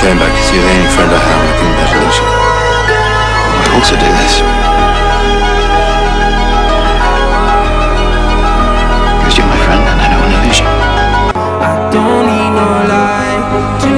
Came back because you're the only friend I have I bear to lose you. I also do this. Because you're my friend and I don't want to lose you. I don't need no to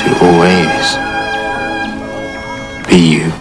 to always be you.